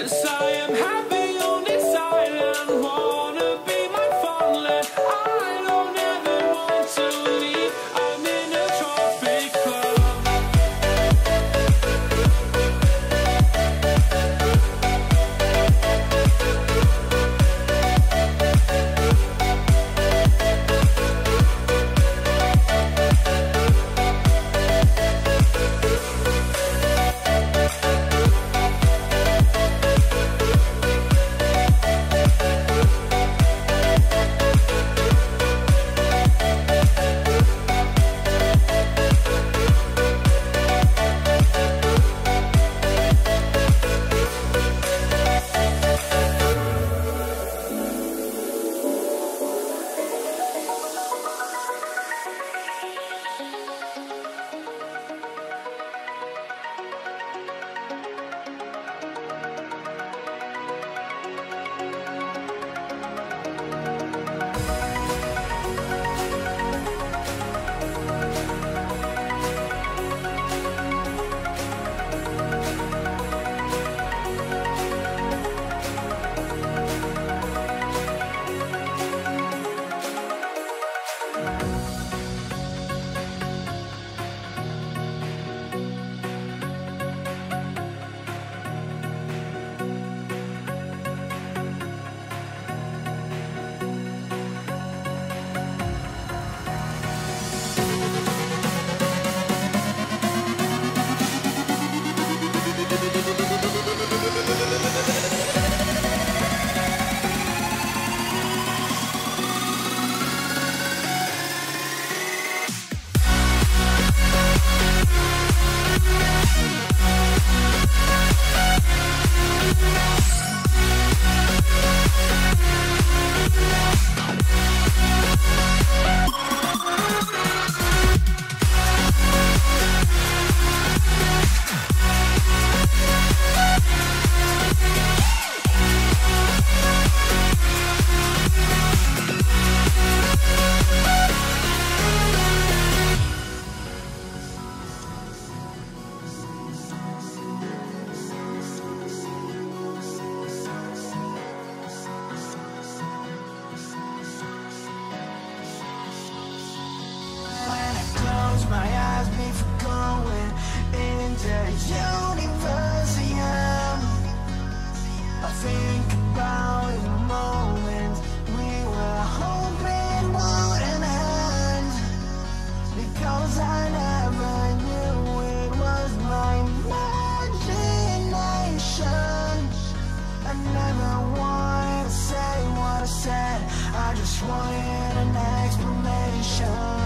Cause I am happy. universe I think about the moment. We were hoping wouldn't end Because I never knew it was my imagination. I never wanted to say what I said. I just wanted an explanation.